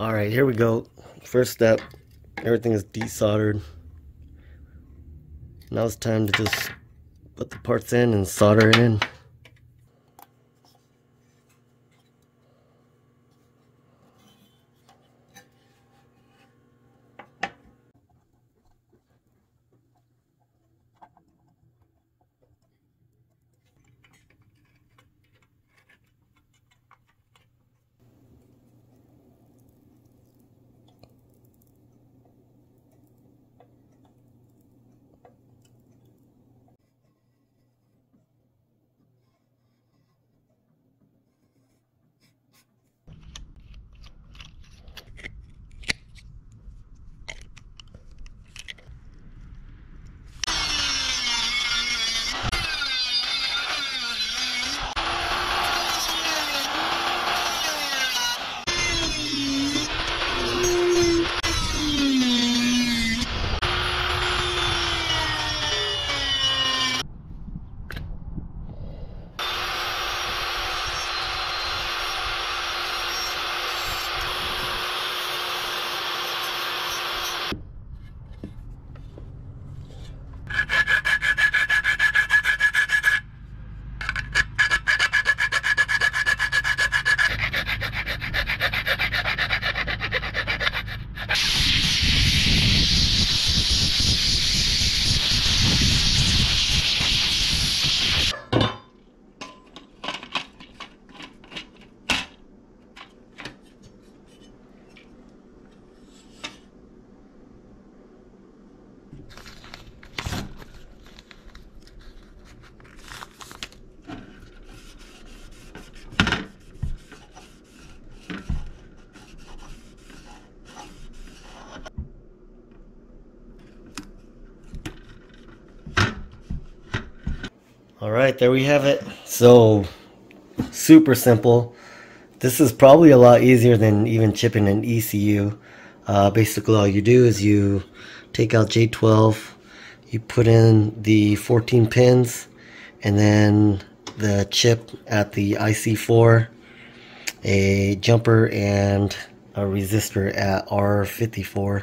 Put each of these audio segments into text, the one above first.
All right, here we go. First step, everything is desoldered. Now it's time to just put the parts in and solder it in. All right, there we have it. So, super simple. This is probably a lot easier than even chipping an ECU. Uh, basically, all you do is you take out J12, you put in the 14 pins, and then the chip at the IC4, a jumper, and a resistor at R54,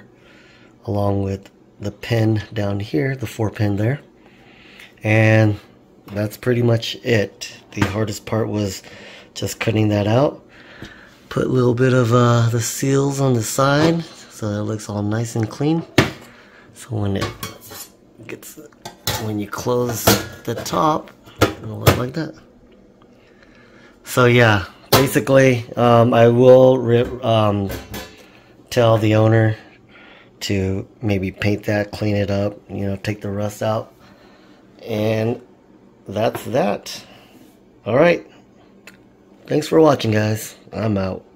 along with the pin down here, the 4 pin there. And that's pretty much it. The hardest part was just cutting that out. Put a little bit of uh, the seals on the side so that it looks all nice and clean. So when it gets, when you close the top, it'll look like that. So yeah, basically, um, I will um, tell the owner to maybe paint that, clean it up, you know, take the rust out. And that's that. Alright. Thanks for watching, guys. I'm out.